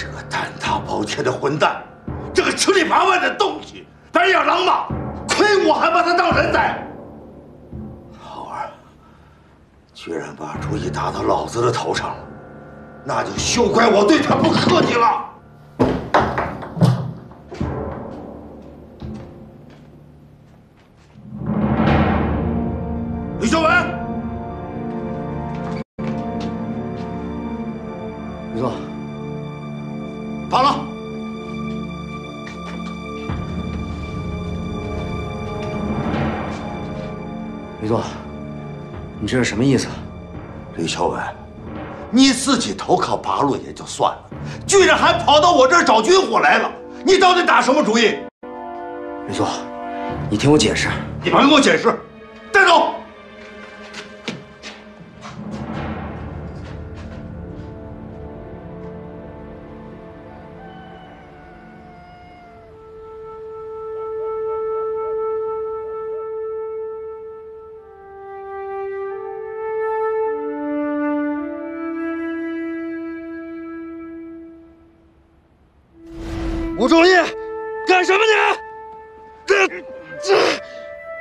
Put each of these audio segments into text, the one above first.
这个胆大包天的混蛋，这个吃里扒外的东西，白眼狼吗？亏我还把他当人宰。好儿，居然把主意打到老子的头上了，那就休怪我对他不客气了。你这是什么意思？李小伟，你自己投靠八路也就算了，居然还跑到我这儿找军火来了，你到底打什么主意？李座，你听我解释。你甭给我解释，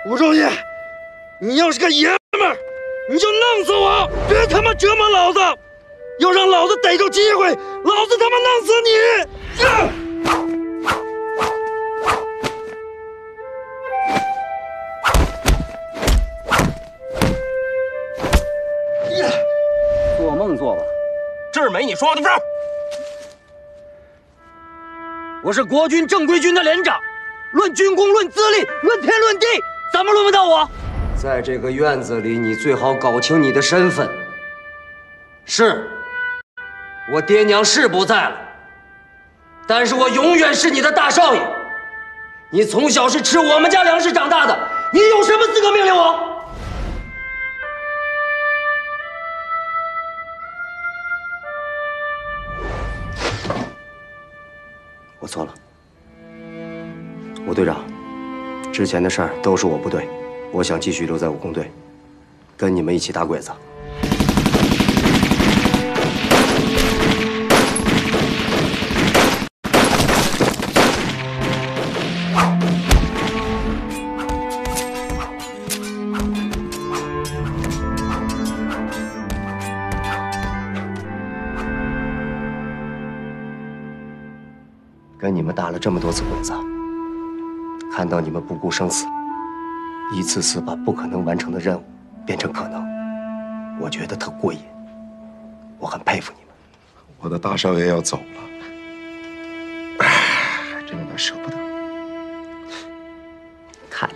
吴仲义，你要是个爷们儿，你就弄死我，别他妈折磨老子！要让老子逮着机会，老子他妈弄死你！呀做梦做吧！这儿没你说话的份儿。我是国军正规军的连长，论军功、论资历、论天论地，怎么轮不到我？在这个院子里，你最好搞清你的身份。是，我爹娘是不在了，但是我永远是你的大少爷。你从小是吃我们家粮食长大的，你有什么资格命令我？我错了，吴队长，之前的事儿都是我不对，我想继续留在武工队，跟你们一起打鬼子。跟你们打了这么多次鬼子，看到你们不顾生死，一次次把不可能完成的任务变成可能，我觉得特过瘾。我很佩服你们。我的大少爷要走了，唉，真有点舍不得。看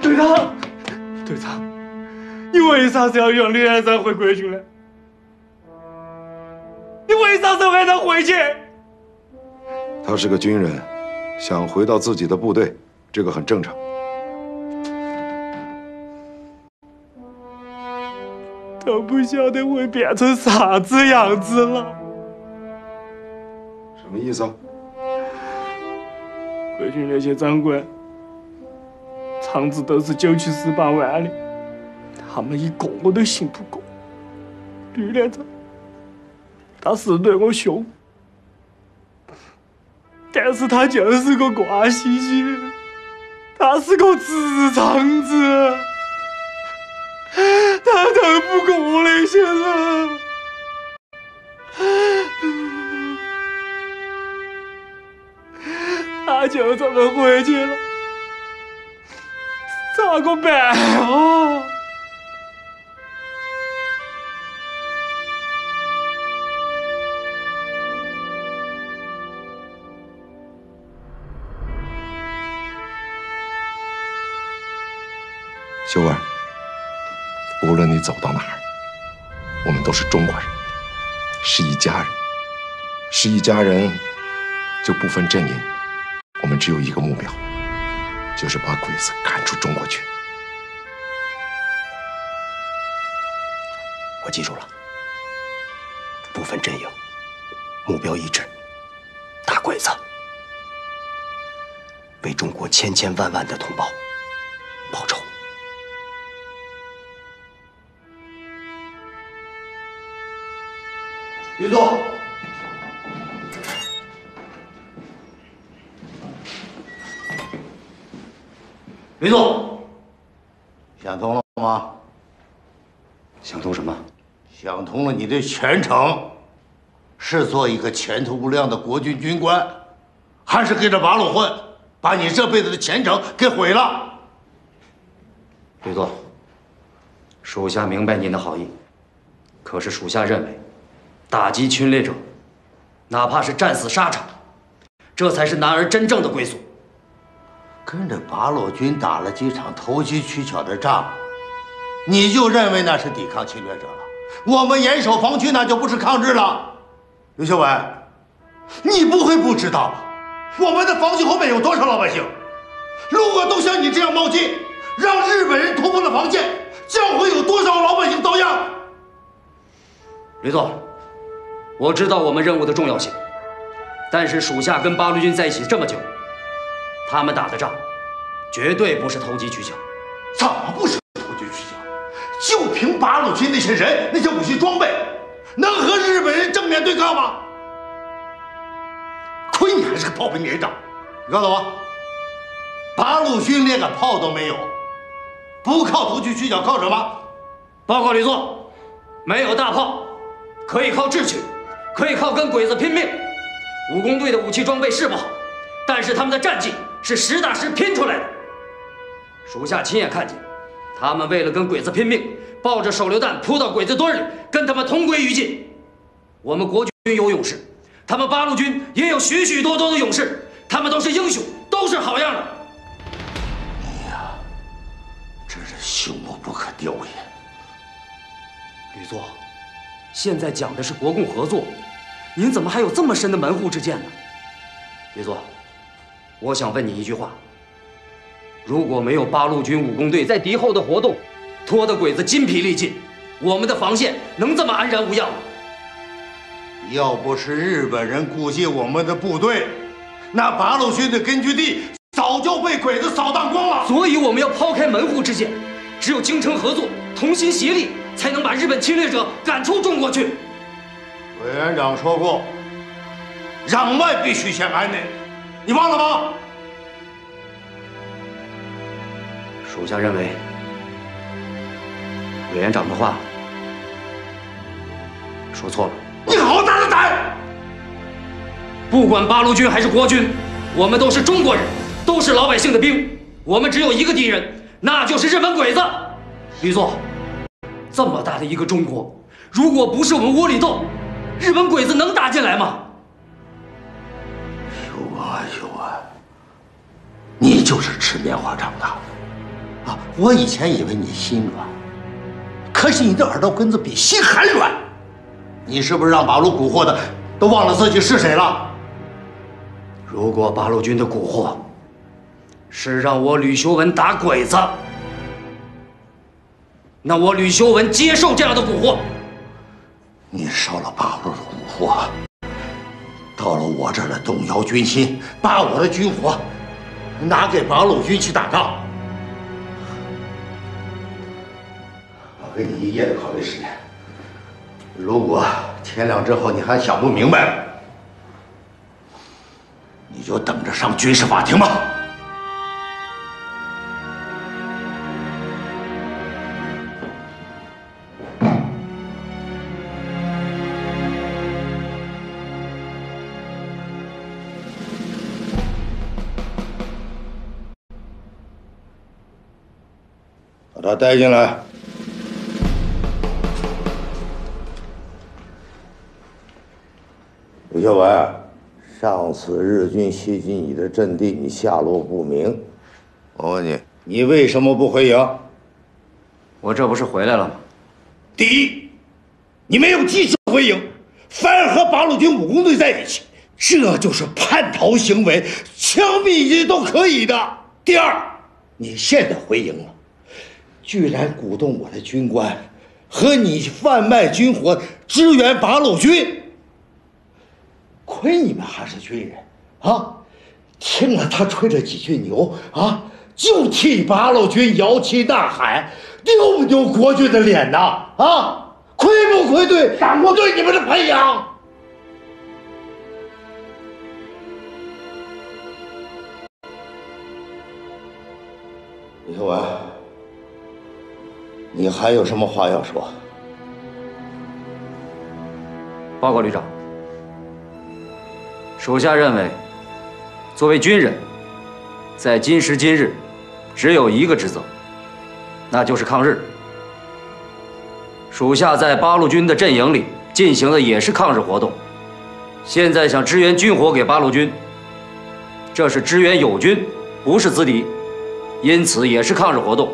队长，队长，你为啥子要让李安山回国军呢？你为啥子要让他回去？他是个军人，想回到自己的部队，这个很正常。都不晓得会变成啥子样子了。什么意思啊？国军那些长官，肠子都是九曲十八弯的，他们一个都信不过。吕连长，他是对我凶，但是他就是个瓜兮兮，他是个直肠子，他斗不过那些人。他就这么回去了，咋个办啊？都是中国人，是一家人，是一家人，就不分阵营。我们只有一个目标，就是把鬼子赶出中国去。我记住了，不分阵营，目标一致，打鬼子，为中国千千万万的同胞吕总，吕总，想通了吗？想通什么？想通了，你的前程是做一个前途无量的国军军官，还是跟着八路混，把你这辈子的前程给毁了？吕座，属下明白您的好意，可是属下认为，打击侵略者，哪怕是战死沙场，这才是男儿真正的归宿。跟着八路军打了几场投机取巧的仗，你就认为那是抵抗侵略者了？我们严守防区，那就不是抗日了。刘秀文，你不会不知道吧？我们的防区后面有多少老百姓？如果都像你这样冒进，让日本人突破了防线，将会有多少老百姓遭殃？吕总，我知道我们任务的重要性，但是属下跟八路军在一起这么久，他们打的仗绝对不是投机取巧。怎么不是投机取巧？就凭八路军那些人、那些武器装备，能和日本人正面对抗吗？亏你还是个炮兵连长！你告诉我，八路军连个炮都没有，不靠投机取巧，靠什么？报告旅座，没有大炮，可以靠智取，可以靠跟鬼子拼命。武工队的武器装备是不好，但是他们的战绩是实打实拼出来的。属下亲眼看见，他们为了跟鬼子拼命，抱着手榴弹扑到鬼子堆里，跟他们同归于尽。我们国军有勇士，他们八路军也有许许多多的勇士，他们都是英雄，都是好样的。你呀，真是朽木不可雕也。吕座，现在讲的是国共合作，您怎么还有这么深的门户之见呢？吕座，我想问你一句话：如果没有八路军武工队在敌后的活动，拖得鬼子筋疲力尽，我们的防线能这么安然无恙吗？要不是日本人顾忌我们的部队，那八路军的根据地早就被鬼子扫荡光了。所以我们要抛开门户之见，只有精诚合作、同心协力，才能把日本侵略者赶出中国去。委员长说过，攘外必须先安内，你忘了吗？属下认为，委员长的话说错了。你好大的胆！不管八路军还是国军，我们都是中国人，都是老百姓的兵。我们只有一个敌人，那就是日本鬼子。吕座，这么大的一个中国，如果不是我们窝里斗，日本鬼子能打进来吗？秀啊秀啊，你就是吃棉花长大的啊！我以前以为你心软，可是你的耳朵根子比心还软。你是不是让八路蛊惑的都忘了自己是谁了？如果八路军的蛊惑是让我吕修文打鬼子，那我吕修文接受这样的蛊惑。你受了八路的蛊惑，到了我这儿来动摇军心，把我的军火拿给八路军去打仗。我给你一夜的考虑时间。如果天亮之后你还想不明白，你就等着上军事法庭吧。带进来。刘秀文，上次日军袭击你的阵地，你下落不明。我问你，你为什么不回营？我这不是回来了吗？第一，你没有及时回营，反而和八路军武工队在一起，这就是叛逃行为，枪毙你都可以的。第二，你现在回营了，居然鼓动我的军官和你贩卖军火支援八路军。亏你们还是军人啊？听了他吹了几句牛啊就替八路军摇旗呐喊丢不丢国军的脸呐啊？愧不愧对党国对你们的培养？李秀文。你还有什么话要说？报告旅长，属下认为，作为军人，在今时今日，只有一个职责，那就是抗日。属下在八路军的阵营里进行的也是抗日活动，现在想支援军火给八路军，这是支援友军，不是资敌，因此也是抗日活动。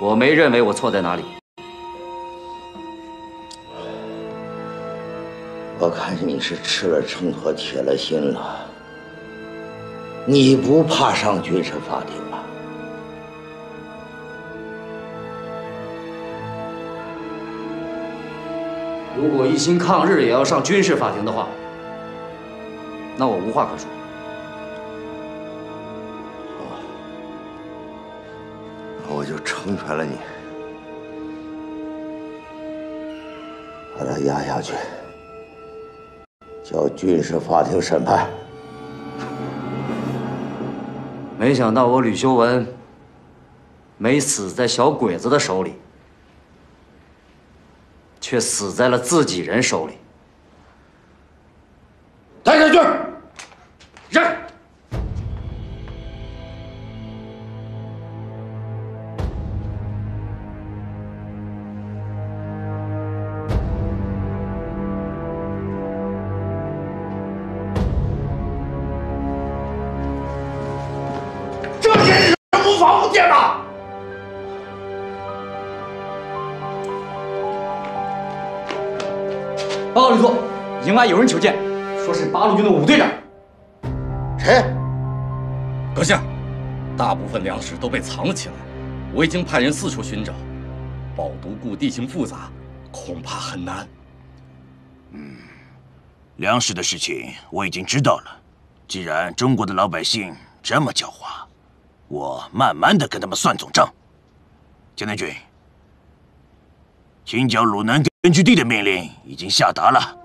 我没认为我错在哪里。我看你是吃了秤砣铁了心了，你不怕上军事法庭吗？如果一心抗日也要上军事法庭的话，那我无话可说。就成全了你，把他押下去，叫军事法庭审判。没想到我吕修文没死在小鬼子的手里，却死在了自己人手里。带下去。营外有人求见，说是八路军的武队长。谁？阁下，大部分粮食都被藏了起来，我已经派人四处寻找。宝独固地形复杂，恐怕很难。嗯粮食的事情我已经知道了。既然中国的老百姓这么狡猾，我慢慢的跟他们算总账。江南军，清剿鲁南根据地的命令已经下达了。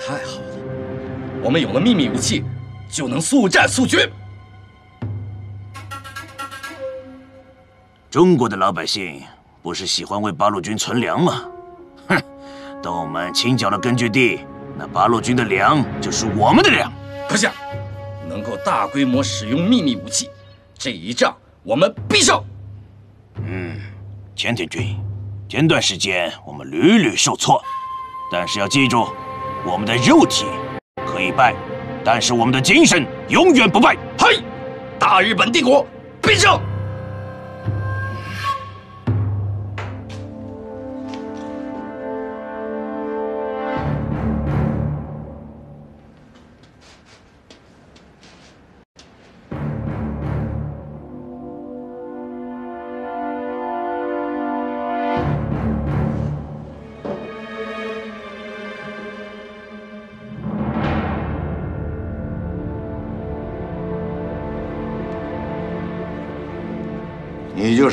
太好了，我们有了秘密武器，就能速战速决。中国的老百姓不是喜欢为八路军存粮吗？哼，等我们清剿了根据地，那八路军的粮就是我们的粮。阁下，能够大规模使用秘密武器，这一仗我们必胜。嗯前田君，前段时间我们屡屡受挫，但是要记住，我们的肉体可以败，但是我们的精神永远不败。嘿，大日本帝国必胜！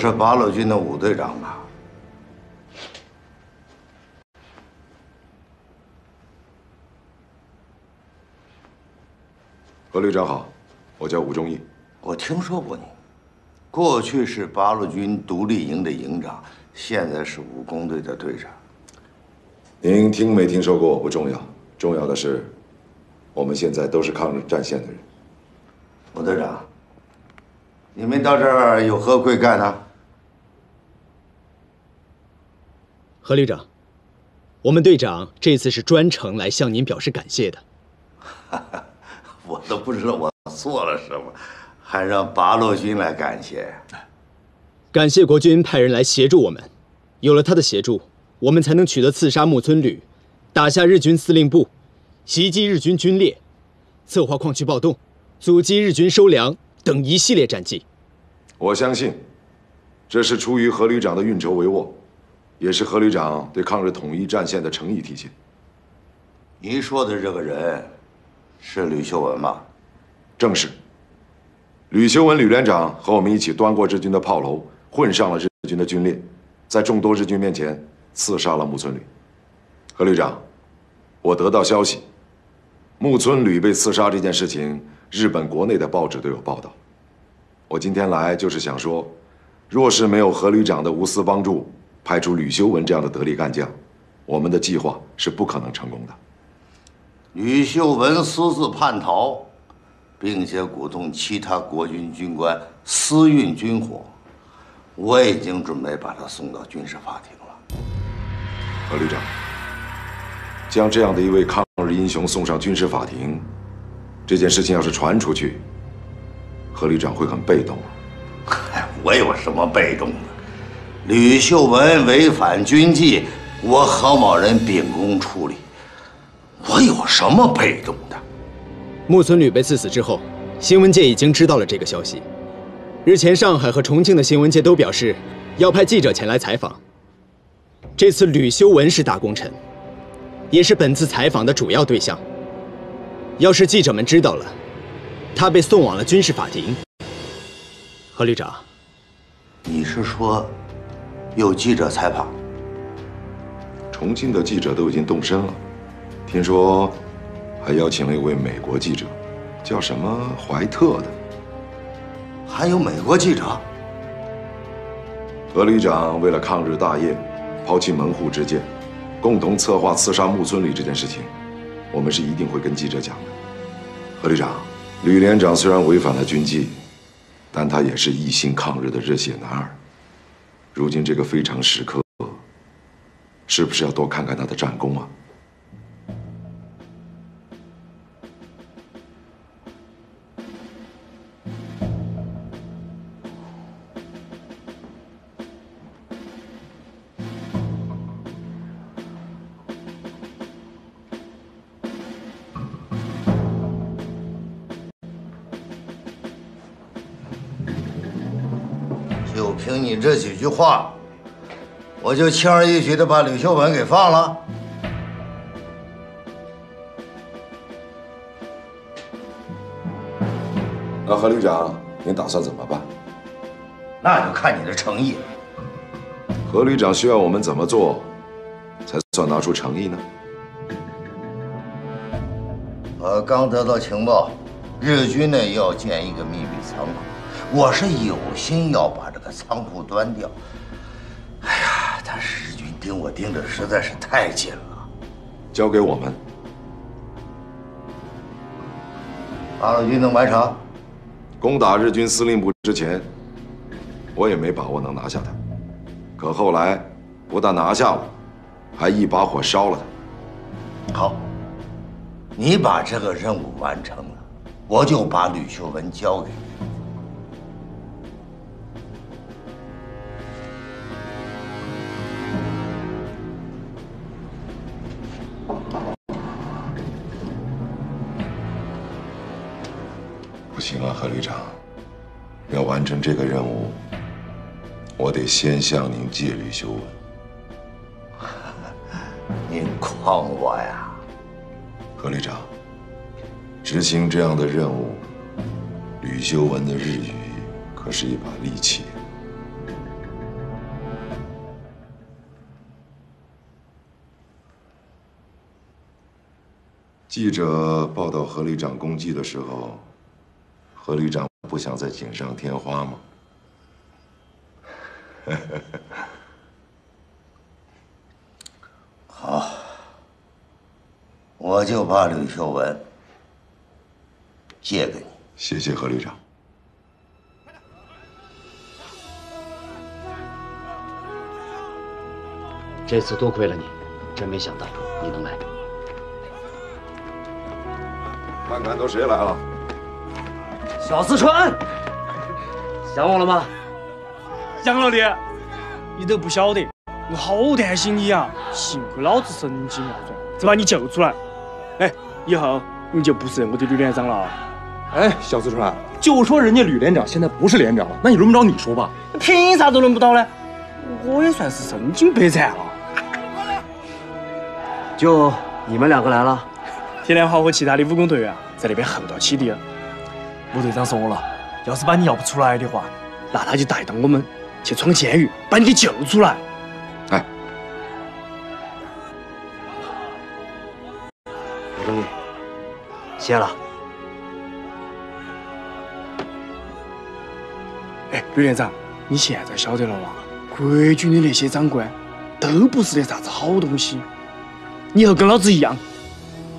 是八路军的武队长吧？何旅长好，我叫武忠义。我听说过你，过去是八路军独立营的营长，现在是武工队的队长。您听没听说过不重要，重要的是，我们现在都是抗日战线的人。武队长，你们到这儿有何贵干呢？何旅长，我们队长这次是专程来向您表示感谢的。我都不知道我做了什么，还让八路军来感谢。感谢国军派人来协助我们，有了他的协助，我们才能取得刺杀木村旅、打下日军司令部、袭击日军军列、策划矿区暴动、阻击日军收粮等一系列战绩。我相信，这是出于何旅长的运筹帷幄，也是何旅长对抗日统一战线的诚意体现。您说的这个人是吕秀文吗？正是。吕秀文吕连长和我们一起端过日军的炮楼，混上了日军的军列，在众多日军面前刺杀了木村旅。何旅长，我得到消息，木村旅被刺杀这件事情，日本国内的报纸都有报道。我今天来就是想说，若是没有何旅长的无私帮助，派出吕修文这样的得力干将，我们的计划是不可能成功的。吕秀文私自叛逃，并且鼓动其他国军军官私运军火，我已经准备把他送到军事法庭了。何旅长，将这样的一位抗日英雄送上军事法庭，这件事情要是传出去，何旅长会很被动。啊 我有什么被动的？吕秀文违反军纪，我何某人秉公处理。我有什么被动的？木村吕被刺死之后，新闻界已经知道了这个消息。日前，上海和重庆的新闻界都表示要派记者前来采访。这次吕修文是大功臣，也是本次采访的主要对象。要是记者们知道了，他被送往了军事法庭，何旅长，你是说有记者采访？重庆的记者都已经动身了。听说还邀请了一位美国记者，叫什么怀特的。还有美国记者？何旅长为了抗日大业，抛弃门户之见，共同策划刺杀木村里这件事情，我们是一定会跟记者讲的。何旅长，吕连长虽然违反了军纪，但他也是一心抗日的热血男儿。如今这个非常时刻，是不是要多看看他的战功啊？句话，我就轻而易举的把吕秀文给放了？那何旅长，您打算怎么办？那就看你的诚意了。何旅长需要我们怎么做，才算拿出诚意呢？我刚得到情报，日军呢要建一个秘密仓库，我是有心要把这个仓库端掉。哎呀，但是日军盯我盯的实在是太紧了。交给我们。八路军能完成？攻打日军司令部之前，我也没把握能拿下他。可后来，不但拿下了，还一把火烧了他。好，你把这个任务完成了，我就把吕秀文交给你。先向您借吕修文。您诓我呀，何旅长。执行这样的任务，吕修文的日语可是一把利器。记者报道何旅长功绩的时候。何旅长不想再锦上添花吗？好，我就把吕秀文借给你。谢谢何旅长。这次多亏了你，真没想到你能来。看看都谁来了。小四川，想我了吗？杨老弟，你都不晓得，我好担心你啊！幸亏老子神机妙算，才把你救出来。哎，以后你就不是我的吕连长了。哎，小四川，就说人家吕连长现在不是连长了，那也轮不着你说吧？凭啥都轮不到呢？我也算是身经百战了。就你们两个来了？铁莲花和其他的武工队员在那边候到起的。吴队长说了，要是把你要不出来的话，那他就带到我们去闯监狱，把你给救出来。哎，吴中义，谢了。哎，吕连长，你现在晓得了哇？国军的那些长官都不是点啥子好东西，你以后跟老子一样，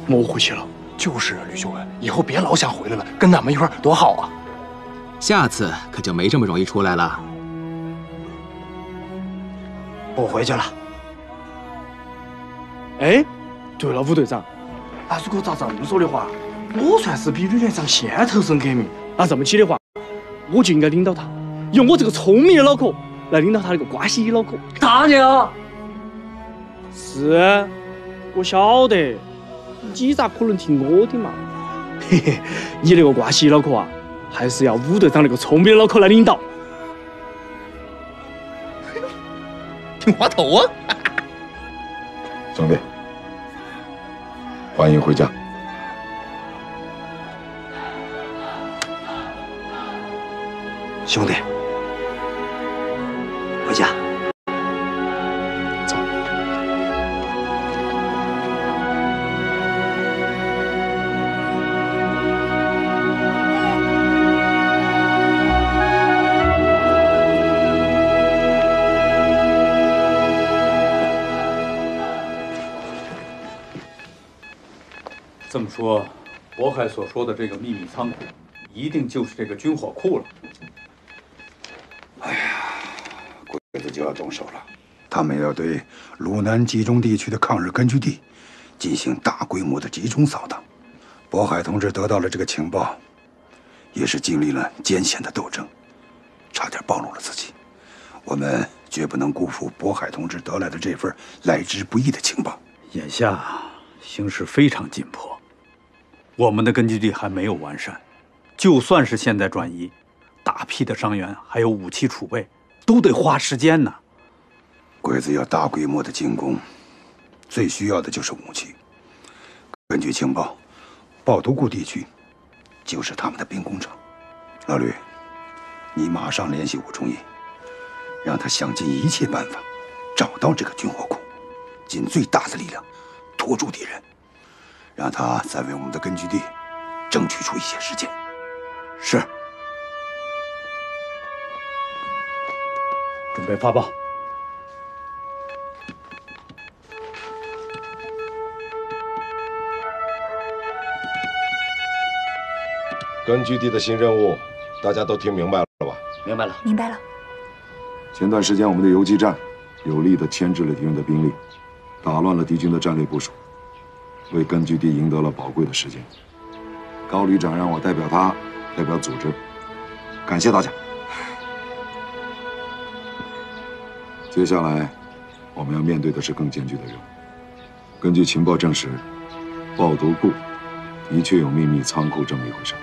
莫回去了。就是啊，吕秀文，以后别老想回来了，跟咱们一块儿多好啊！下次可就没这么容易出来了。不回去了。哎，对了，吴队长，那，如果照这么说的话，我算是比吕连长先投身革命。那这么起的话，我就应该领导他，用我这个聪明的脑壳来领导他那个瓜兮脑壳。大娘，是，我晓得。你咋可能听我的嘛？嘿嘿，你那个瓜兮脑壳啊，还是要武队长那个聪明的脑壳来领导。听话头啊！兄弟，欢迎回家。兄弟，说的这个秘密仓库，一定就是这个军火库了。哎呀，鬼子就要动手了，他们要对鲁南集中地区的抗日根据地进行大规模的集中扫荡。渤海同志得到了这个情报，也是经历了艰险的斗争，差点暴露了自己。我们绝不能辜负渤海同志得来的这份来之不易的情报。眼下形势非常紧迫。我们的根据地还没有完善，就算是现在转移，大批的伤员还有武器储备，都得花时间呢。鬼子要大规模的进攻，最需要的就是武器。根据情报，抱头固地区就是他们的兵工厂。老吕，你马上联系武忠义，让他想尽一切办法找到这个军火库，尽最大的力量拖住敌人。让他再为我们的根据地争取出一些时间。是。准备发报。根据地的新任务，大家都听明白了吧？明白了，明白了。前段时间，我们的游击战有力的牵制了敌人的兵力，打乱了敌军的战略部署。为根据地赢得了宝贵的时间，高旅长让我代表他，代表组织，感谢大家。接下来，我们要面对的是更艰巨的任务。根据情报证实，爆毒库的确有秘密仓库这么一回事，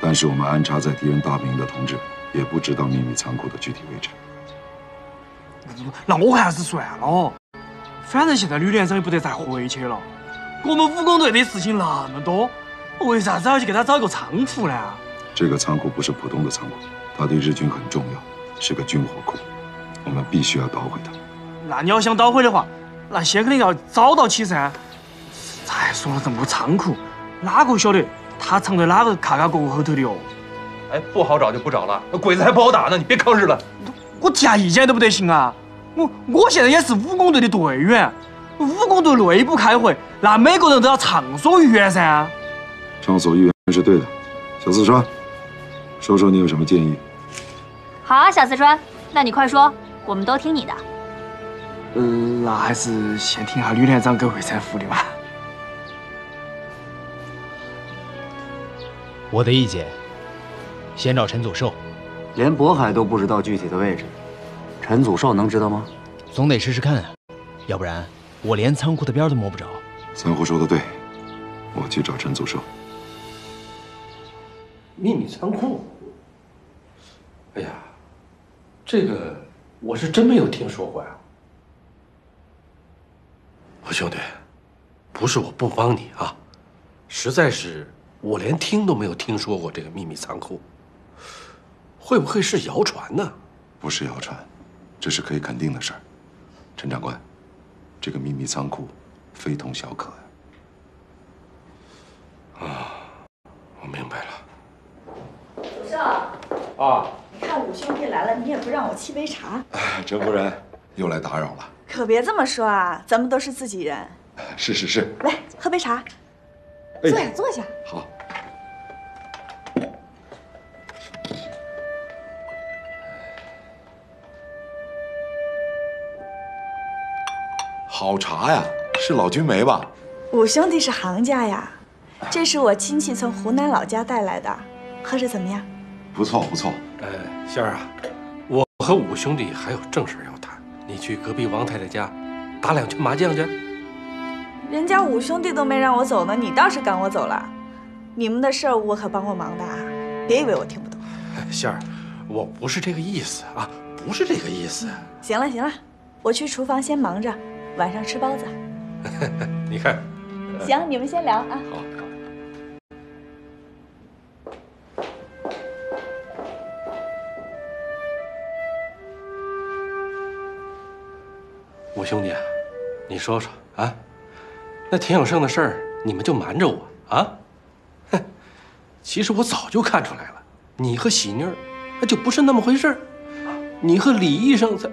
但是我们安插在敌人大本营的同志也不知道秘密仓库的具体位置。那我还是算了，反正现在吕连长也不得再回去了。我们武工队的事情那么多，为啥子要去给他找一个仓库呢？这个仓库不是普通的仓库，它对日军很重要，是个军火库，我们必须要捣毁它。那你要想捣毁的话，那先肯定要找到起噻。再说了，这么个仓库，哪个晓得他藏在哪个卡卡角角后头的哦？哎，不好找就不找了，那鬼子还不好打呢，你别抗日了。我提下意见都不得行啊！我我现在也是武工队的队员。武工队内部开会，那每个人都要畅所欲言噻。畅所欲言是对的。小四川，说说你有什么建议？好啊，小四川，那你快说，我们都听你的。嗯，那还是先听下吕连长给会产福利吧。我的意见，先找陈祖寿。连渤海都不知道具体的位置，陈祖寿能知道吗？总得试试看啊，要不然。我连仓库的边都摸不着。三虎说的对，我去找陈祖寿。秘密仓库？哎呀，这个我是真没有听说过呀。我兄弟，不是我不帮你啊，实在是我连听都没有听说过这个秘密仓库。会不会是谣传呢？不是谣传，这是可以肯定的事儿，陈长官。这个秘密仓库非同小可呀！啊，我明白了。主少啊，你看五兄弟来了，你也不让我沏杯茶，陈夫人又来打扰了。可别这么说啊，咱们都是自己人。是是是，来喝杯茶，哎坐下坐下。好。好茶呀，是老君梅吧？五兄弟是行家呀，这是我亲戚从湖南老家带来的，喝着怎么样？不错不错。呃，仙儿啊，我和五兄弟还有正事要谈，你去隔壁王太太家打两圈麻将去。人家五兄弟都没让我走呢，你倒是赶我走了。你们的事儿我可帮过忙的啊，别以为我听不懂。仙儿，我不是这个意思啊，不是这个意思。行了行了，我去厨房先忙着，晚上吃包子。你看，行，你们先聊啊。好。五兄弟啊，你说说啊，那田有胜的事儿，你们就瞒着我啊？哼，其实我早就看出来了，你和喜妮儿那就不是那么回事儿。你和李医生在……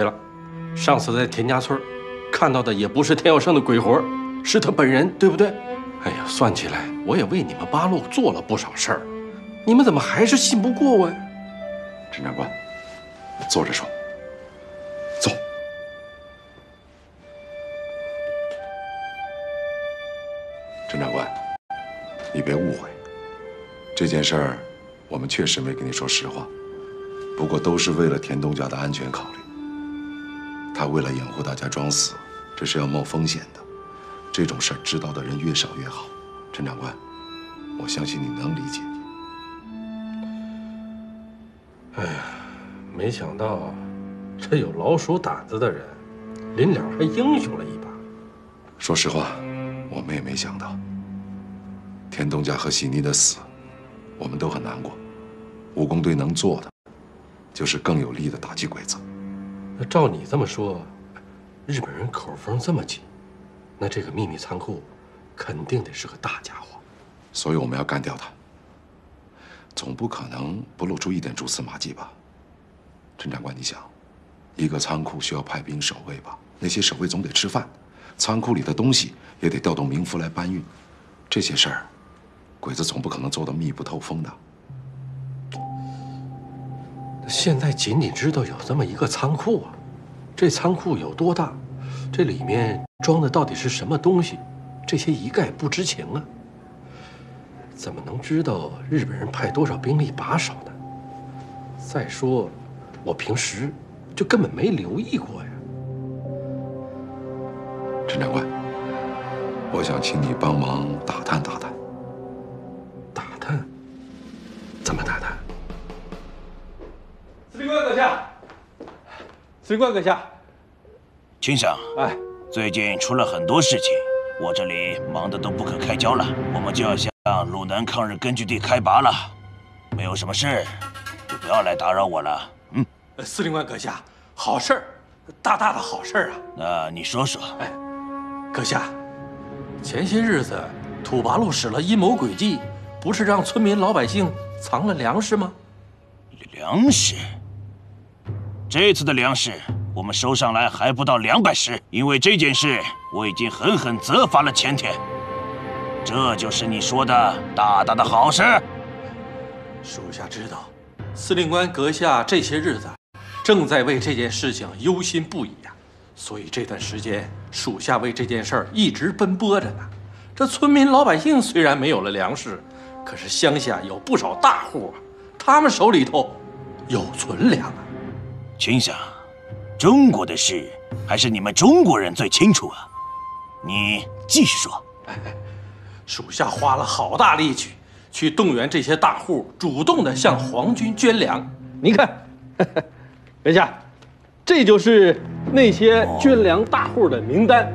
对了，上次在田家村看到的也不是田耀胜的鬼魂，是他本人，对不对？哎呀，算起来我也为你们八路做了不少事儿，你们怎么还是信不过我呀？陈长官，坐着说。坐。陈长官，你别误会，这件事儿我们确实没跟你说实话，不过都是为了田东家的安全考虑。他为了掩护大家装死，这是要冒风险的。这种事儿知道的人越少越好。陈长官，我相信你能理解。哎呀，没想到这有老鼠胆子的人，临了还英雄了一把。说实话，我们也没想到田东家和喜妮的死，我们都很难过。武工队能做的，就是更有力的打击鬼子。那照你这么说，日本人口风这么紧，那这个秘密仓库肯定得是个大家伙。所以我们要干掉他。总不可能不露出一点蛛丝马迹吧？陈长官，你想，一个仓库需要派兵守卫吧？那些守卫总得吃饭，仓库里的东西也得调动民夫来搬运。这些事儿，鬼子总不可能做到密不透风的。现在仅仅知道有这么一个仓库啊，这仓库有多大？这里面装的到底是什么东西？这些一概不知情啊。怎么能知道日本人派多少兵力把守呢？再说，我平时就根本没留意过呀。陈长官，我想请你帮忙打探打探。打探？怎么打探？司令官阁下，司令官阁下，秦想，哎，最近出了很多事情，我这里忙得都不可开交了。我们就要向鲁南抗日根据地开拔了，没有什么事，就不要来打扰我了。嗯，司令官阁下，好事儿，大大的好事儿啊！那你说说。哎，阁下，前些日子土八路使了阴谋诡计，不是让村民老百姓藏了粮食吗？粮食？这次的粮食我们收上来还不到两百石，因为这件事我已经狠狠责罚了前田。这就是你说的大大的好事。属下知道，司令官阁下这些日子正在为这件事情忧心不已啊，所以这段时间属下为这件事儿一直奔波着呢。这村民老百姓虽然没有了粮食，可是乡下有不少大户啊，他们手里头有存粮啊。秦想，中国的事还是你们中国人最清楚啊。你继续说。属下花了好大力气，去动员这些大户主动的向皇军捐粮。您看，阁下，这就是那些捐粮大户的名单。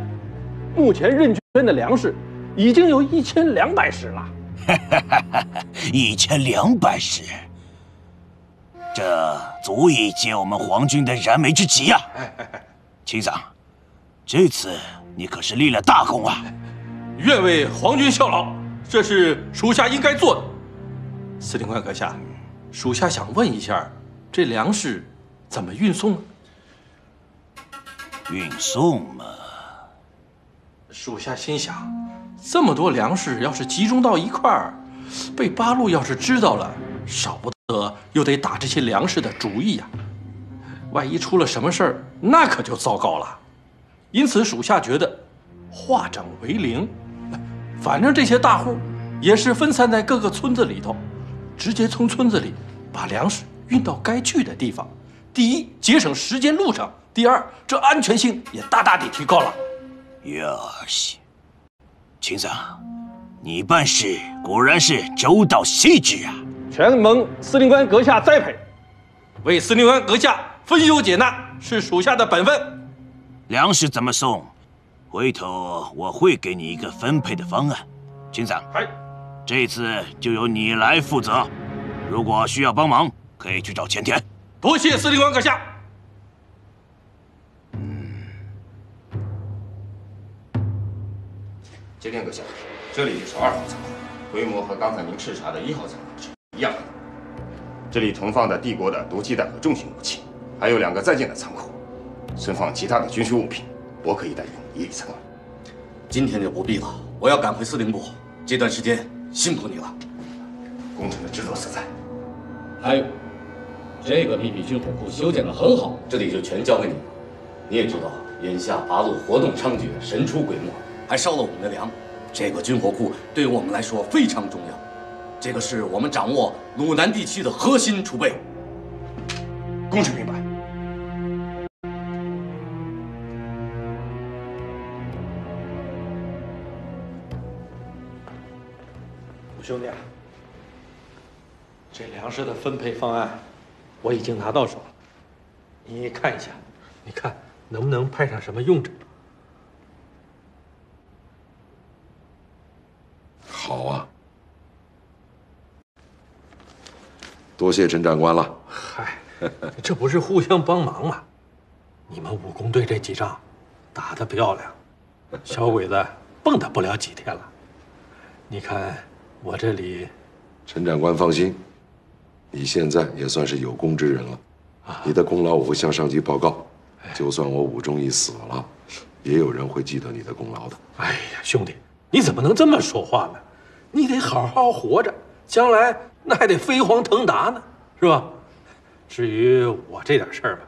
目前认捐的粮食已经有一千两百石了。一千两百石，这足以解我们皇军的燃眉之急呀！秦桑，这次你可是立了大功啊！愿为皇军效劳，这是属下应该做的。司令官阁下，属下想问一下，这粮食怎么运送呢？运送嘛，属下心想，这么多粮食要是集中到一块儿，被八路要是知道了，少不得又得打这些粮食的主意呀。万一出了什么事儿，那可就糟糕了。因此，属下觉得化整为零，反正这些大户也是分散在各个村子里头，直接从村子里把粮食运到该去的地方。第一，节省时间路程；第二，这安全性也大大的提高了。哟西，秦桑，你办事果然是周到细致啊！全盟司令官阁下栽培，为司令官阁下分忧解难是属下的本分。粮食怎么送？回头我会给你一个分配的方案。秦桑，嗨，这次就由你来负责。如果需要帮忙，可以去找前田。多谢司令官阁下。前田阁下，这里就是二号仓库，规模和刚才您视察的一号仓库是一样的。这里存放的帝国的毒气弹和重型武器，还有两个在建的仓库，存放其他的军需物品。我可以带您一一参观。今天就不必了，我要赶回司令部。这段时间辛苦你了。工程的职责所在。还有，这个秘密军火库修建的很好，这里就全交给你了。你也知道，眼下八路活动猖獗，神出鬼没，还烧了我们的粮。这个军火库对我们来说非常重要，这个是我们掌握鲁南地区的核心储备。公事明白。五兄弟，这粮食的分配方案我已经拿到手了，你看一下，你看能不能派上什么用场？好啊，多谢陈长官了。嗨，这不是互相帮忙吗？你们武工队这几仗打得漂亮，小鬼子蹦跶不了几天了。你看我这里，陈长官放心，你现在也算是有功之人了。你的功劳我会向上级报告，就算我武忠义死了，也有人会记得你的功劳的。哎呀，兄弟，你怎么能这么说话呢？你得好好活着，将来那还得飞黄腾达呢，是吧？至于我这点事儿吧，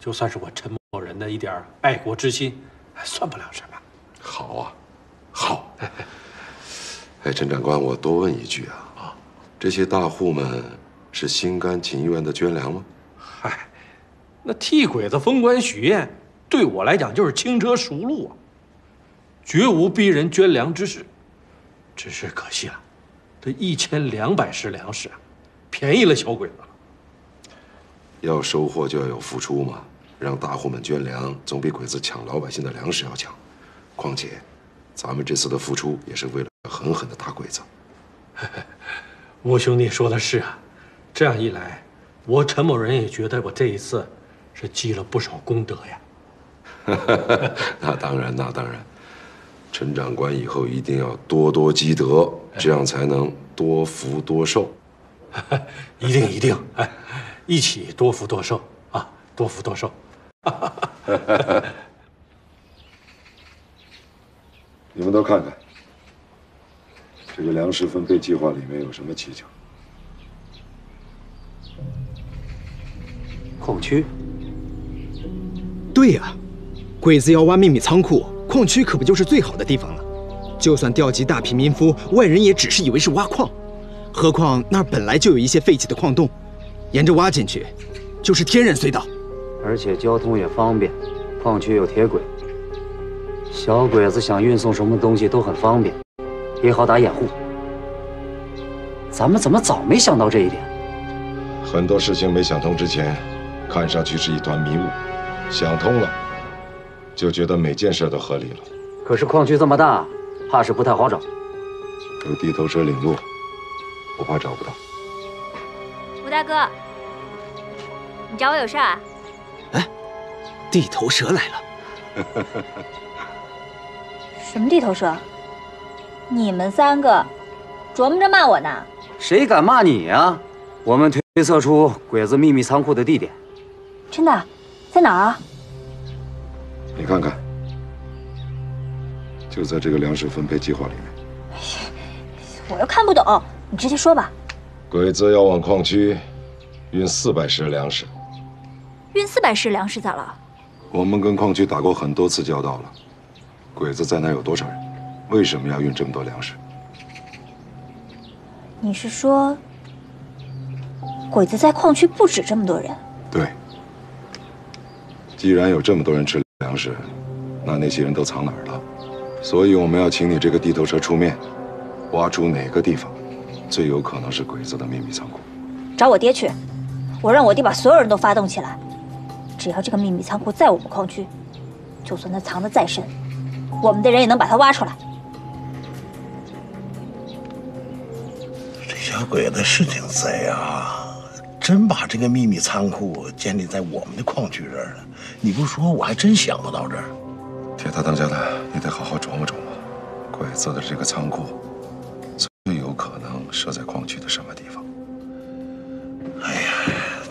就算是我陈某人的一点爱国之心，算不了什么。好啊，好。哎，陈长官，我多问一句啊，啊，这些大户们是心甘情愿的捐粮吗？嗨，那替鬼子封官许愿，对我来讲就是轻车熟路啊，绝无逼人捐粮之事。只是可惜了，这一千两百石粮食啊，便宜了小鬼子了。要收获就要有付出嘛，让大户们捐粮，总比鬼子抢老百姓的粮食要强。况且，咱们这次的付出也是为了狠狠的打鬼子。吴兄弟说的是啊，这样一来，我陈某人也觉得我这一次是积了不少功德呀。那当然，那当然。陈长官以后一定要多多积德，这样才能多福多寿。一 定一定，哎，一起多福多寿啊！多福多寿。你们都看看，这个粮食分配计划里面有什么蹊跷？矿区。对呀，鬼子要挖秘密仓库。矿区可不就是最好的地方了？就算调集大批民夫，外人也只是以为是挖矿。何况那儿本来就有一些废弃的矿洞，沿着挖进去，就是天然隧道，而且交通也方便。矿区有铁轨，小鬼子想运送什么东西都很方便，也好打掩护。咱们怎么早没想到这一点？很多事情没想通之前，看上去是一团迷雾；想通了。就觉得每件事都合理了。可是矿区这么大，怕是不太好找。有地头蛇领路，不怕找不到。吴大哥，你找我有事啊？哎，地头蛇来了。什么地头蛇？你们三个琢磨着骂我呢？谁敢骂你呀？我们推测出鬼子秘密仓库的地点。真的，在哪儿啊？你看看，就在这个粮食分配计划里面。我又看不懂，你直接说吧。鬼子要往矿区运四百石粮食，运四百石粮食咋了？我们跟矿区打过很多次交道了。鬼子在那有多少人？为什么要运这么多粮食？你是说，鬼子在矿区不止这么多人？对。既然有这么多人吃粮食，那那些人都藏哪儿了？所以我们要请你这个地头蛇出面，挖出哪个地方最有可能是鬼子的秘密仓库。找我爹去，我让我爹把所有人都发动起来。只要这个秘密仓库在我们矿区，就算他藏得再深，我们的人也能把他挖出来。这小鬼子是挺贼啊，真把这个秘密仓库建立在我们的矿区这儿了。你不说，我还真想不到这儿。铁大当家的，你得好好琢磨琢磨，鬼子的这个仓库最有可能设在矿区的什么地方？哎呀，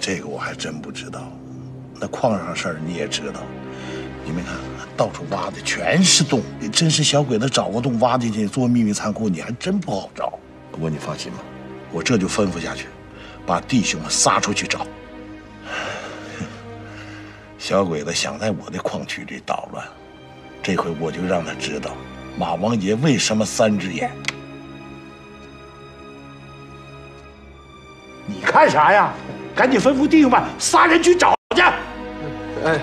这个我还真不知道。那矿上事儿你也知道，你没看到处挖的全是洞，真是小鬼子找个洞挖进去做秘密仓库，你还真不好找。不过你放心吧，我这就吩咐下去，把弟兄们撒出去找。小鬼子想在我的矿区里捣乱，这回我就让他知道马王爷为什么三只眼。你看啥呀？赶紧吩咐弟兄们撒人去找去。哎。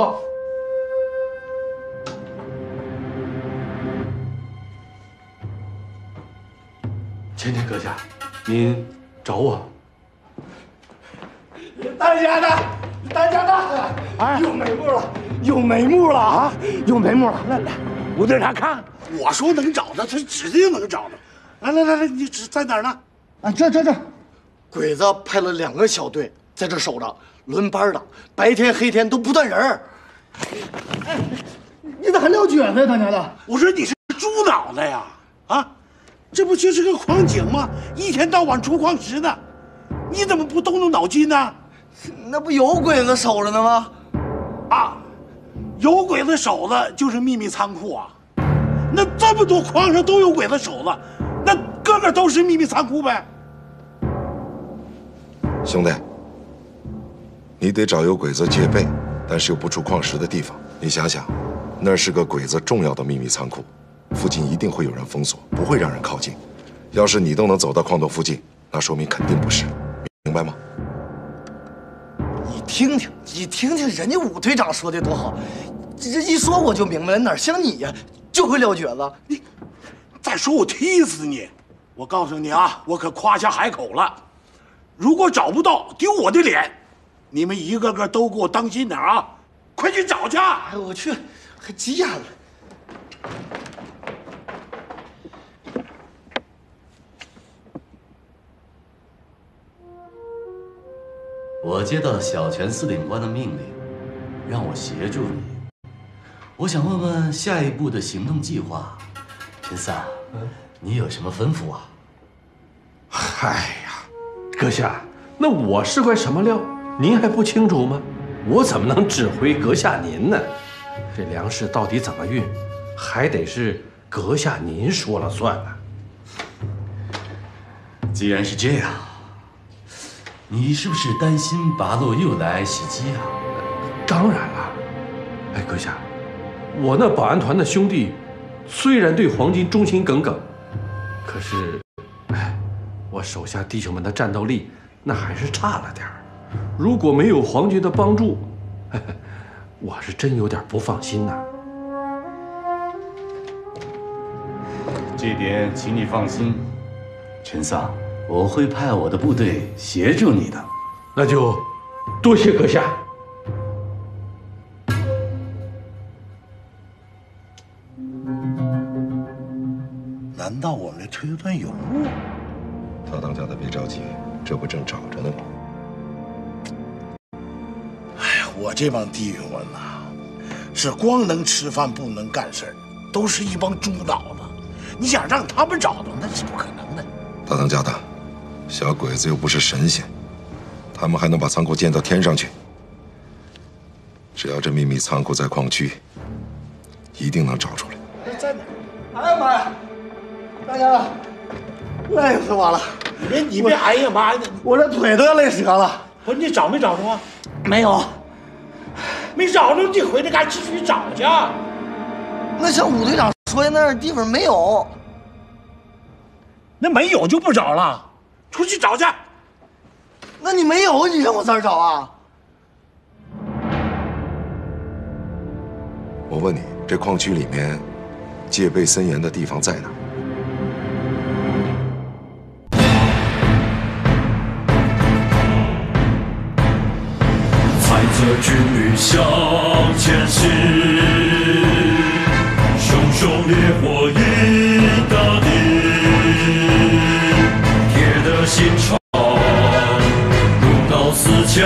报告。前田阁下，您找我？当家的，当家的，哎，有眉目了，有眉目了啊，有眉目了！来来，吴队长看，我说能找着，他指定能找着。来来来来，你指在哪儿呢？啊，这这这，鬼子派了两个小队在这守着，轮班的，白天黑天都不断人儿。哎，你咋还撂蹶子呀，当家的？我说你是猪脑袋呀！啊，这不就是个矿井吗？一天到晚出矿石呢，你怎么不动动脑筋呢？那不有鬼子守着呢吗？啊，有鬼子守着就是秘密仓库啊！那这么多矿上都有鬼子守着，那个个都是秘密仓库呗？兄弟，你得找有鬼子戒备，但是又不出矿石的地方。你想想，那是个鬼子重要的秘密仓库，附近一定会有人封锁，不会让人靠近。要是你都能走到矿洞附近，那说明肯定不是，明白吗？你听听，你听听，人家武队长说的多好，这这一说我就明白了，哪像你呀，就会撂蹶子。你再说我踢死你！我告诉你啊，我可夸下海口了。如果找不到，丢我的脸，你们一个个都给我当心点啊！快去找去！哎，我去，还急眼了。我接到小泉司令官的命令，让我协助你。我想问问下一步的行动计划，陈三，你有什么吩咐啊？哎呀，阁下，那我是块什么料？您还不清楚吗？我怎么能指挥阁下您呢？这粮食到底怎么运，还得是阁下您说了算呢。既然是这样，你是不是担心八路又来袭击啊？当然了。哎，阁下，我那保安团的兄弟虽然对黄金忠心耿耿，可是，哎，我手下弟兄们的战斗力那还是差了点儿。如果没有皇军的帮助，我是真有点不放心呐。这点，请你放心，陈桑，我会派我的部队协助你的。那就多谢阁下。难道我们的推断有误？他当家的别着急，这不正找着呢吗？我这帮弟兄们呐，是光能吃饭不能干事儿，都是一帮猪脑子。你想让他们找到，那是不可能的。大当家的，小鬼子又不是神仙，他们还能把仓库建到天上去？只要这秘密仓库在矿区，一定能找出来。那在哪？哎呀妈呀！大家，累死我了！你别你别，哎呀妈呀！我这腿都要累折了。不是你找没找着啊？没有。没找着，你回来赶紧继续找去。那像武队长说的那儿地方没有。那没有就不找了，出去找去。那你没有，你让我咋找啊？我问你，这矿区里面戒备森严的地方在哪？着军旅向前行，熊熊烈火已大地，铁的心肠如刀似枪，